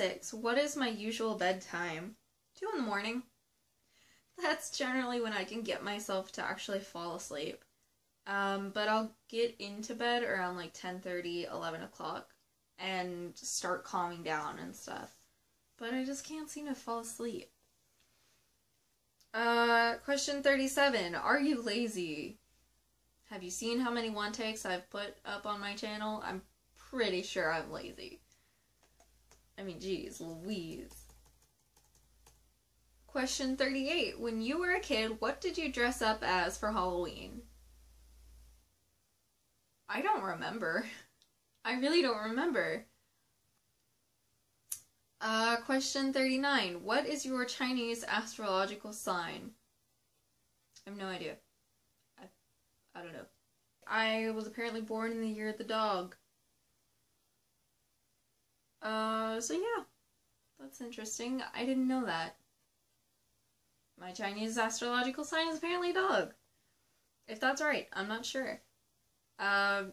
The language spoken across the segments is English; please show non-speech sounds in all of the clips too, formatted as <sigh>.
46. What is my usual bedtime? 2 in the morning. That's generally when I can get myself to actually fall asleep. Um, but I'll get into bed around like 10:30, 11 o'clock and start calming down and stuff. But I just can't seem to fall asleep. Uh, question 37. Are you lazy? Have you seen how many one takes I've put up on my channel? I'm pretty sure I'm lazy. I mean, geez, Louise. Question 38. When you were a kid, what did you dress up as for Halloween? I don't remember. <laughs> I really don't remember. Uh, question 39. What is your Chinese astrological sign? I have no idea. I, I don't know. I was apparently born in the year of the dog. Uh, so yeah. That's interesting. I didn't know that. My Chinese astrological sign is apparently dog. If that's right, I'm not sure. Uh,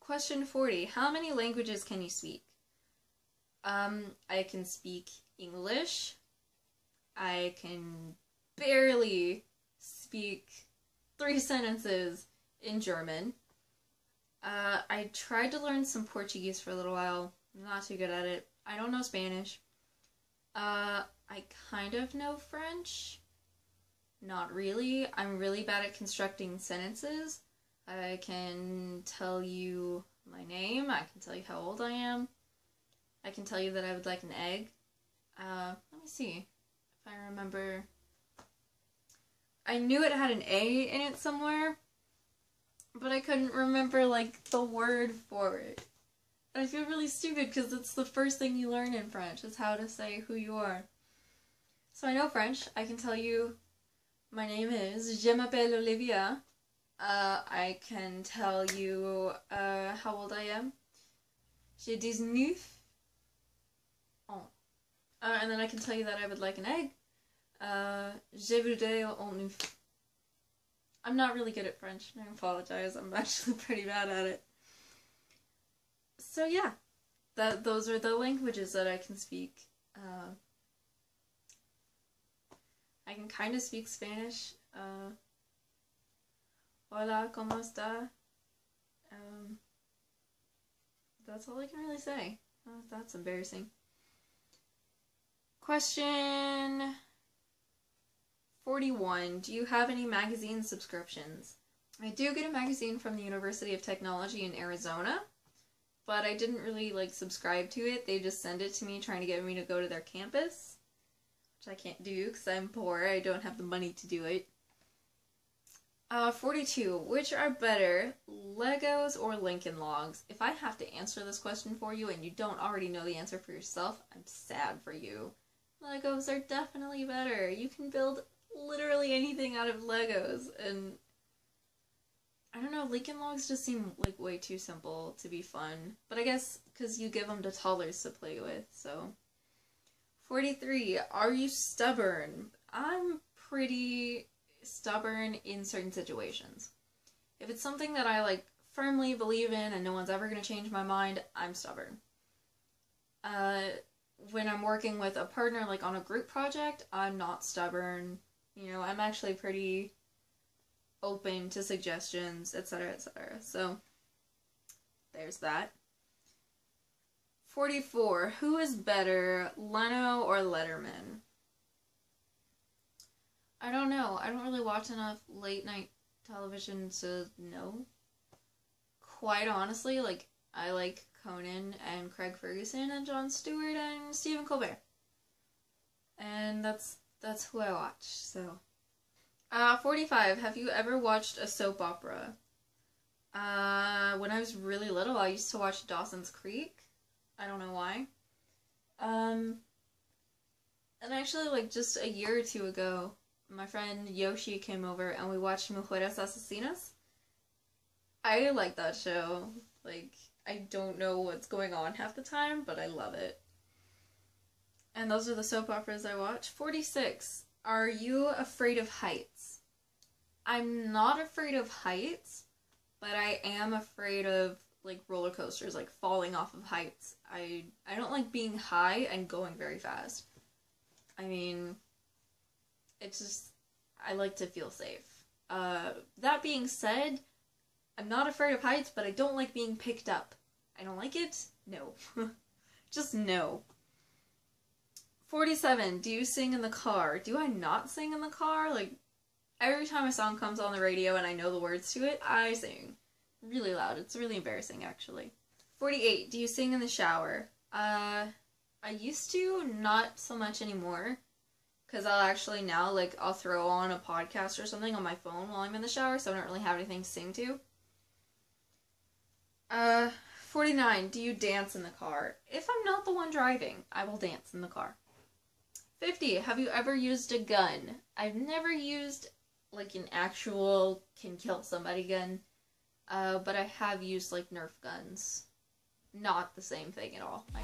question 40. How many languages can you speak? Um, I can speak English. I can barely speak three <laughs> sentences in German. Uh, I tried to learn some Portuguese for a little while. Not too good at it. I don't know Spanish. Uh, I kind of know French. Not really. I'm really bad at constructing sentences. I can tell you my name. I can tell you how old I am. I can tell you that I would like an egg. Uh, let me see if I remember. I knew it had an A in it somewhere, but I couldn't remember like the word for it. I feel really stupid because it's the first thing you learn in French is how to say who you are. So I know French. I can tell you my name is Je m'appelle Olivia. Uh, I can tell you uh, how old I am. J'ai 19 ans. Uh, and then I can tell you that I would like an egg. Uh, je voudrais un. I'm not really good at French. I apologize. I'm <laughs> actually pretty bad at it. So yeah, that those are the languages that I can speak. Uh, I can kind of speak Spanish. Uh, Hola, ¿cómo está? Um, that's all I can really say. Oh, that's embarrassing. Question 41. Do you have any magazine subscriptions? I do get a magazine from the University of Technology in Arizona, but I didn't really like subscribe to it. They just send it to me trying to get me to go to their campus, which I can't do because I'm poor. I don't have the money to do it. Uh, 42. Which are better, Legos or Lincoln Logs? If I have to answer this question for you and you don't already know the answer for yourself, I'm sad for you. Legos are definitely better. You can build literally anything out of Legos, and I don't know, Lincoln Logs just seem like way too simple to be fun. But I guess because you give them to toddlers to play with, so. 43. Are you stubborn? I'm pretty stubborn in certain situations. If it's something that I like firmly believe in and no one's ever going to change my mind, I'm stubborn. Uh, when I'm working with a partner, like on a group project, I'm not stubborn. You know, I'm actually pretty open to suggestions, etc., etc. So, there's that. 44. Who is better, Leno or Letterman? I don't know. I don't really watch enough late night television to know. Quite honestly, like I like Conan and Craig Ferguson and Jon Stewart and Stephen Colbert. And that's that's who I watch. So uh 45. Have you ever watched a soap opera? Uh when I was really little, I used to watch Dawson's Creek. I don't know why. Um and actually like just a year or two ago, my friend Yoshi came over and we watched Mujeres Asesinas. I like that show. Like, I don't know what's going on half the time, but I love it. And those are the soap operas I watch. 46. Are you afraid of heights? I'm not afraid of heights, but I am afraid of like roller coasters, like falling off of heights. I I don't like being high and going very fast. I mean, it's just I like to feel safe. Uh, that being said, I'm not afraid of heights, but I don't like being picked up. I don't like it. No, <laughs> just no. 47. Do you sing in the car? Do I not sing in the car? Like, every time a song comes on the radio and I know the words to it, I sing. Really loud. It's really embarrassing, actually. 48. Do you sing in the shower? Uh, I used to, not so much anymore. Because I'll actually now, like, I'll throw on a podcast or something on my phone while I'm in the shower, so I don't really have anything to sing to. Uh, 49. Do you dance in the car? If I'm not the one driving, I will dance in the car. 50. Have you ever used a gun? I've never used like an actual can kill somebody gun, uh, but I have used like Nerf guns. Not the same thing at all. I